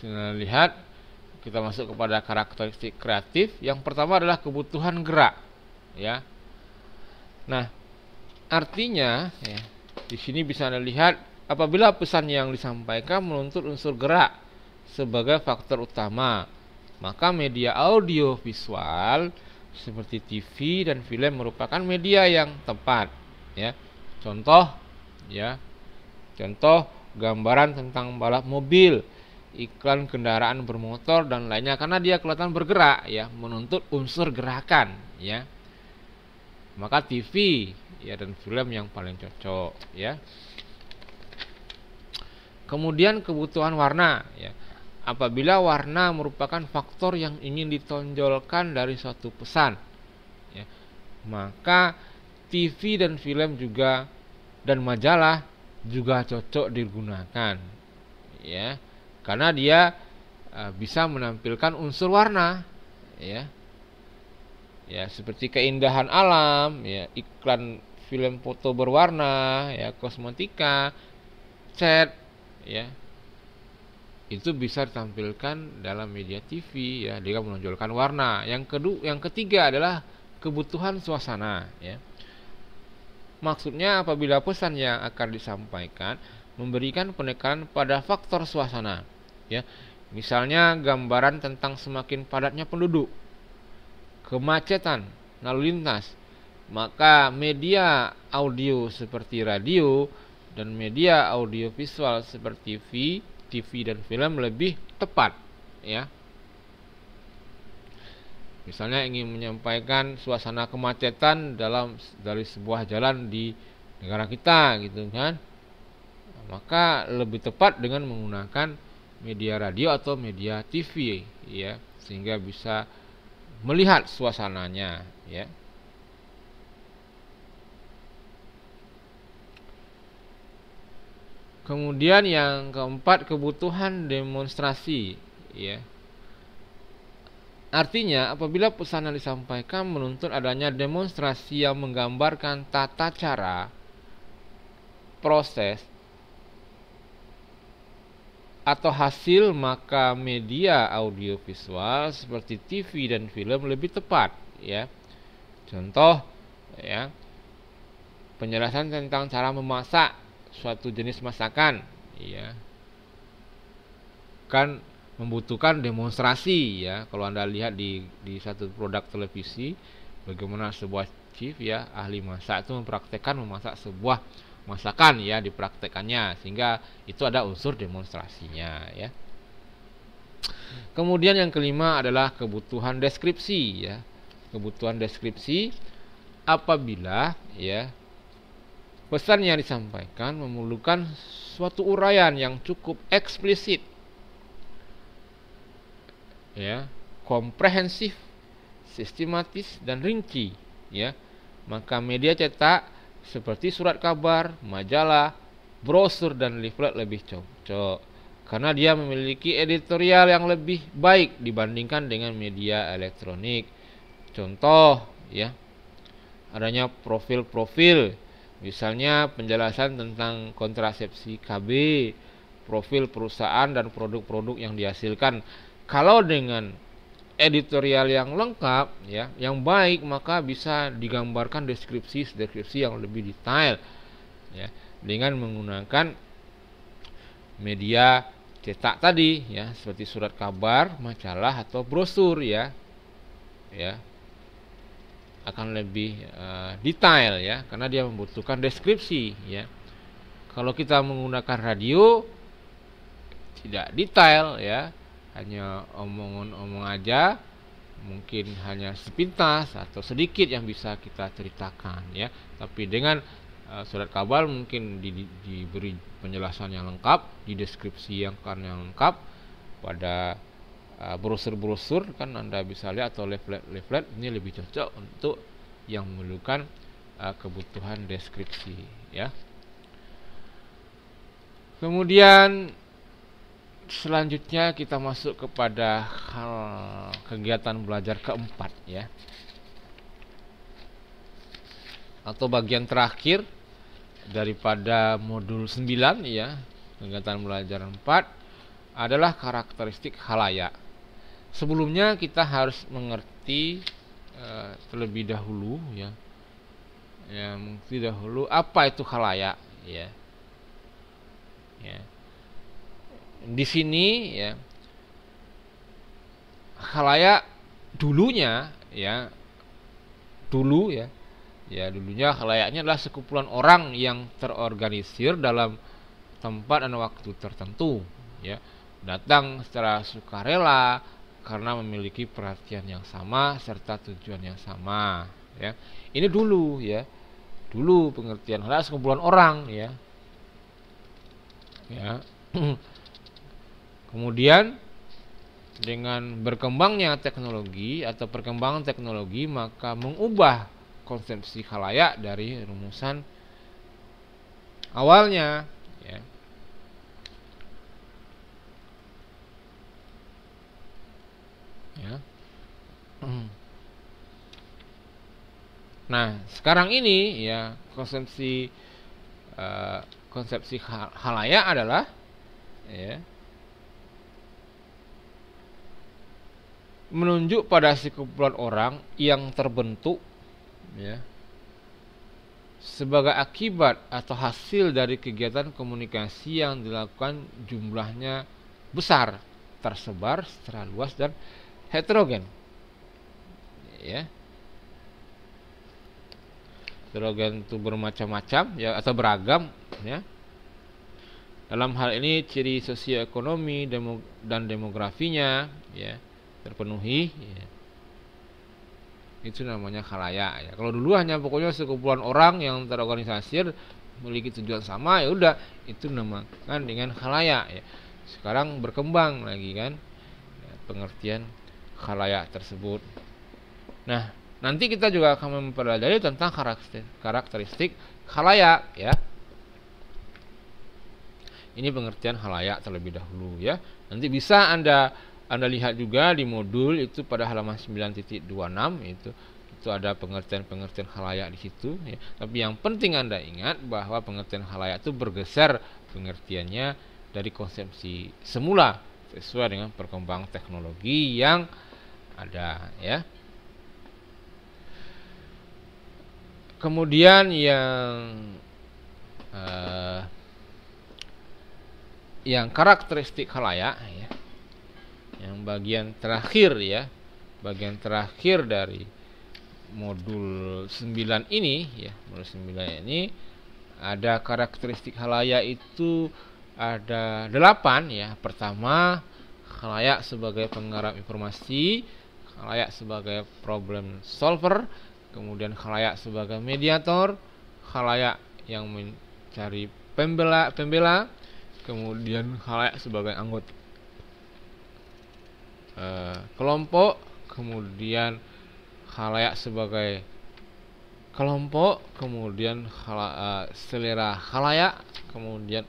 Kita lihat kita masuk kepada karakteristik kreatif. Yang pertama adalah kebutuhan gerak, ya. Nah, artinya ya, di sini bisa Anda lihat apabila pesan yang disampaikan menuntut unsur gerak sebagai faktor utama, maka media audio visual seperti TV dan film merupakan media yang tepat ya. Contoh ya. Contoh gambaran tentang balap mobil, iklan kendaraan bermotor dan lainnya karena dia kelihatan bergerak ya, menuntut unsur gerakan ya. Maka TV ya dan film yang paling cocok ya. Kemudian kebutuhan warna ya. Apabila warna merupakan faktor yang ingin ditonjolkan dari suatu pesan ya, maka TV dan film juga dan majalah juga cocok digunakan ya karena dia e, bisa menampilkan unsur warna ya. Ya seperti keindahan alam ya iklan film foto berwarna ya kosmetika cat ya. Itu bisa ditampilkan dalam media TV ya. Dia menonjolkan warna. Yang kedua yang ketiga adalah kebutuhan suasana ya. Maksudnya apabila pesan yang akan disampaikan memberikan penekanan pada faktor suasana ya misalnya gambaran tentang semakin padatnya penduduk kemacetan lalu lintas maka media audio seperti radio dan media audio visual seperti TV, TV dan film lebih tepat ya. Misalnya ingin menyampaikan suasana kemacetan dalam dari sebuah jalan di negara kita gitu kan. Maka lebih tepat dengan menggunakan media radio atau media TV ya sehingga bisa melihat suasananya ya. Kemudian yang keempat kebutuhan demonstrasi ya. Artinya apabila pesan yang disampaikan menuntut adanya demonstrasi yang menggambarkan tata cara proses atau hasil maka media audiovisual seperti TV dan film lebih tepat ya. Contoh ya. Penjelasan tentang cara memasak suatu jenis masakan ya kan membutuhkan demonstrasi ya kalau anda lihat di di satu produk televisi bagaimana sebuah chief ya ahli masak itu mempraktekkan memasak sebuah masakan ya dipraktekannya sehingga itu ada unsur demonstrasinya ya kemudian yang kelima adalah kebutuhan deskripsi ya kebutuhan deskripsi apabila ya Pesan yang disampaikan memerlukan suatu uraian yang cukup eksplisit, ya, komprehensif, sistematis dan rinci, ya. Maka media cetak seperti surat kabar, majalah, brosur dan leaflet lebih cocok karena dia memiliki editorial yang lebih baik dibandingkan dengan media elektronik. Contoh, ya, adanya profil-profil Misalnya penjelasan tentang kontrasepsi KB, profil perusahaan dan produk-produk yang dihasilkan. Kalau dengan editorial yang lengkap ya, yang baik maka bisa digambarkan deskripsi-deskripsi yang lebih detail ya dengan menggunakan media cetak tadi ya seperti surat kabar, majalah atau brosur ya. Ya, akan lebih uh, detail ya karena dia membutuhkan deskripsi ya kalau kita menggunakan radio tidak detail ya hanya omong-omong aja mungkin hanya sepintas atau sedikit yang bisa kita ceritakan ya tapi dengan uh, surat kabar mungkin di, di, diberi penjelasan yang lengkap di deskripsi yang kan yang lengkap pada Uh, brosur-brosur kan Anda bisa lihat atau leaflet-leaflet ini lebih cocok untuk yang memerlukan uh, kebutuhan deskripsi ya. Kemudian selanjutnya kita masuk kepada hal kegiatan belajar keempat ya. Atau bagian terakhir daripada modul 9 ya, kegiatan belajar 4 adalah karakteristik halayak. Sebelumnya kita harus mengerti uh, terlebih dahulu ya. Ya, mengerti dahulu apa itu halayak ya. Ya. Di sini ya halayak dulunya ya dulu ya ya dulunya halayaknya adalah sekumpulan orang yang terorganisir dalam tempat dan waktu tertentu ya. Datang secara sukarela karena memiliki perhatian yang sama serta tujuan yang sama ya. Ini dulu ya. Dulu pengertian adalah sekumpulan orang ya. Ya kemudian dengan berkembangnya teknologi atau perkembangan teknologi maka mengubah konsepsi khalayak dari rumusan awalnya ya. Ya. Nah sekarang ini ya konsepsi uh, konsepsi halayak adalah ya menunjuk pada sekumpulan orang yang terbentuk ya sebagai akibat atau hasil dari kegiatan komunikasi yang dilakukan jumlahnya besar tersebar secara luas dan heterogen. Ya. Heterogen itu bermacam-macam ya atau beragam ya. Dalam hal ini ciri sosioekonomi demo, dan demografinya ya terpenuhi ya. itu namanya khalayak ya kalau dulu hanya pokoknya sekumpulan orang yang terorganisasi memiliki tujuan sama ya udah itu namakan dengan khalayak ya sekarang berkembang lagi kan ya, pengertian khalayak tersebut. Nah, nanti kita juga akan mempelajari tentang karakteristik, karakteristik ya. Ini pengertian khalayak terlebih dahulu ya. Nanti bisa Anda Anda lihat juga di modul itu pada halaman 9.26 itu itu ada pengertian-pengertian khalayak di situ ya. Tapi yang penting Anda ingat bahwa pengertian khalayak itu bergeser pengertiannya dari konsepsi semula sesuai dengan perkembangan teknologi yang ada ya. Kemudian yang uh, yang karakteristik khalayak ya. Yang bagian terakhir ya, bagian terakhir dari modul 9 ini ya, modul 9 ini ada karakteristik khalayak itu ada delapan ya. Pertama, khalayak sebagai penggarap informasi, khalayak sebagai problem solver, kemudian khalayak sebagai mediator, khalayak yang mencari pembela pembela, kemudian khalayak sebagai anggota uh, kelompok, kemudian khalayak sebagai kelompok, kemudian khala, uh, selera khalayak, kemudian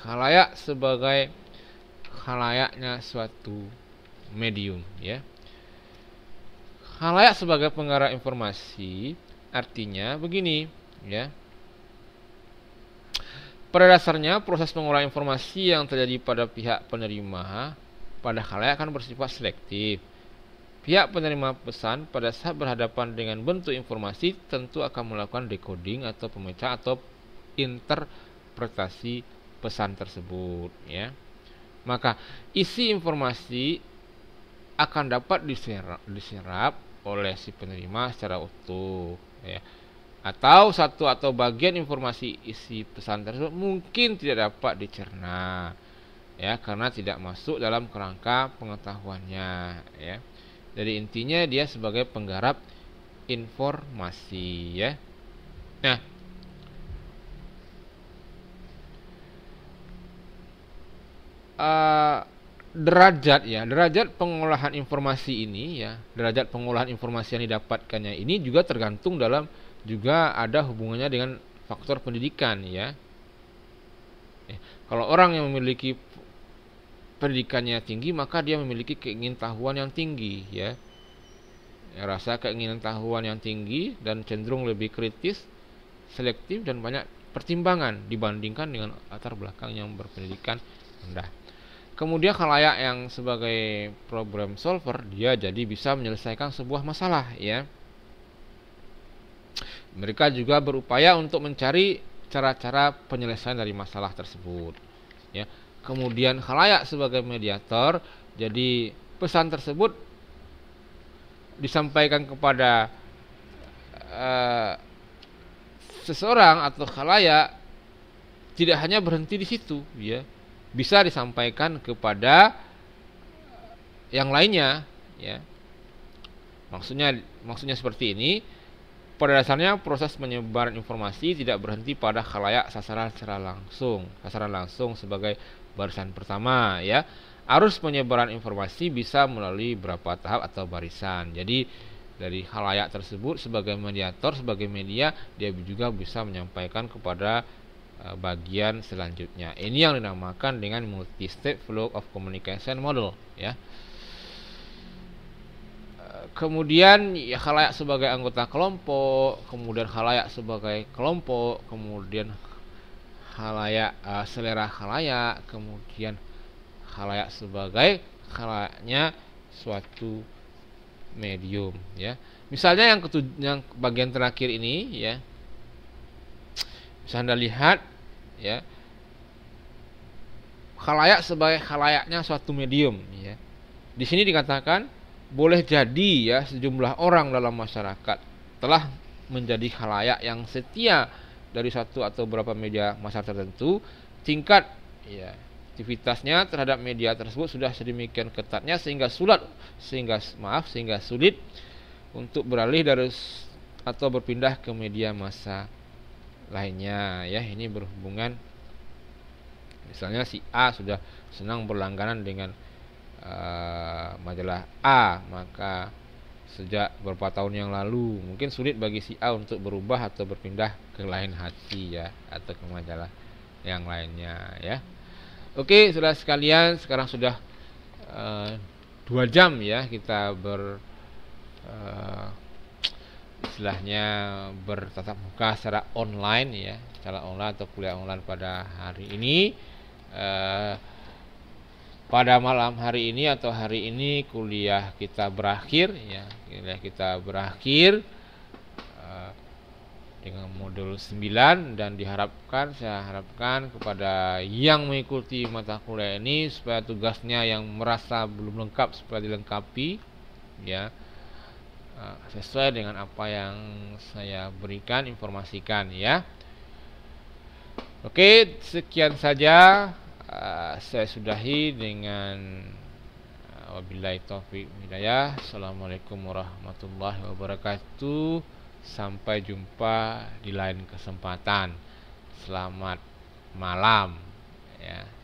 khalayak sebagai khalayaknya suatu medium ya Halayak sebagai penggarap informasi artinya begini, ya. Pada dasarnya proses pengolahan informasi yang terjadi pada pihak penerima pada halayak akan bersifat selektif. Pihak penerima pesan pada saat berhadapan dengan bentuk informasi tentu akan melakukan decoding atau pemecah atau interpretasi pesan tersebut ya. Maka isi informasi akan dapat diserap, diserap oleh si penerima secara utuh ya atau satu atau bagian informasi isi pesan tersebut mungkin tidak dapat dicerna ya karena tidak masuk dalam kerangka pengetahuannya ya. Jadi intinya dia sebagai penggarap informasi ya. Nah uh, derajat ya derajat pengolahan informasi ini ya derajat pengolahan informasi yang didapatkannya ini juga tergantung dalam juga ada hubungannya dengan faktor pendidikan ya, ya kalau orang yang memiliki pendidikannya tinggi maka dia memiliki keingintahuan yang tinggi ya, rasa keingintahuan yang tinggi dan cenderung lebih kritis selektif dan banyak pertimbangan dibandingkan dengan latar belakang yang berpendidikan rendah. Kemudian khalayak yang sebagai problem solver dia jadi bisa menyelesaikan sebuah masalah ya. Mereka juga berupaya untuk mencari cara-cara penyelesaian dari masalah tersebut ya kemudian khalayak sebagai mediator. Jadi pesan tersebut disampaikan kepada uh, seseorang atau khalayak tidak hanya berhenti di situ ya. Bisa disampaikan kepada yang lainnya ya. Maksudnya maksudnya seperti ini. Pada dasarnya proses penyebaran informasi tidak berhenti pada khalayak sasaran secara langsung sasaran langsung sebagai barisan pertama ya arus penyebaran informasi bisa melalui beberapa tahap atau barisan jadi dari khalayak tersebut sebagai mediator sebagai media dia juga bisa menyampaikan kepada Eh, bagian selanjutnya. Ini yang dinamakan dengan multi-step flow of communication model ya. Eh, kemudian ya khalayak sebagai anggota kelompok, kemudian khalayak sebagai kelompok, kemudian khalayak uh, selera khalayak, kemudian khalayak sebagai khalayaknya suatu medium ya. Misalnya yang ketujuh yang bagian terakhir ini ya. Bisa Anda lihat ya khalayak sebagai khalayaknya suatu medium ya di sini dikatakan boleh jadi ya sejumlah orang dalam masyarakat telah menjadi khalayak yang setia dari satu atau beberapa media masa tertentu tingkat ya aktivitasnya terhadap media tersebut sudah sedemikian ketatnya sehingga sulit sehingga maaf sehingga sulit untuk beralih dari atau berpindah ke media masa lainnya ya. Ini berhubungan misalnya si A sudah senang berlangganan dengan uh, majalah A maka sejak beberapa tahun yang lalu. Mungkin sulit bagi si A untuk berubah atau berpindah ke lain hati ya atau ke majalah yang lainnya ya. Oke sudah sekalian sekarang sudah uh, jam ya kita ber uh, istilahnya bertatap muka secara online ya secara online atau kuliah online pada hari ini. Eh, pada malam hari ini atau hari ini kuliah kita berakhir ya kuliah kita berakhir eh, dengan modul 9 dan diharapkan saya harapkan kepada yang mengikuti mata kuliah ini supaya tugasnya yang merasa belum lengkap supaya dilengkapi ya Eh, sesuai dengan apa yang saya berikan informasikan ya. Oke, sekian saja uh, saya sudahi dengan uh, wabillahi taufik hidayah. Assalamualaikum warahmatullahi wabarakatuh. Sampai jumpa di lain kesempatan. Selamat malam ya.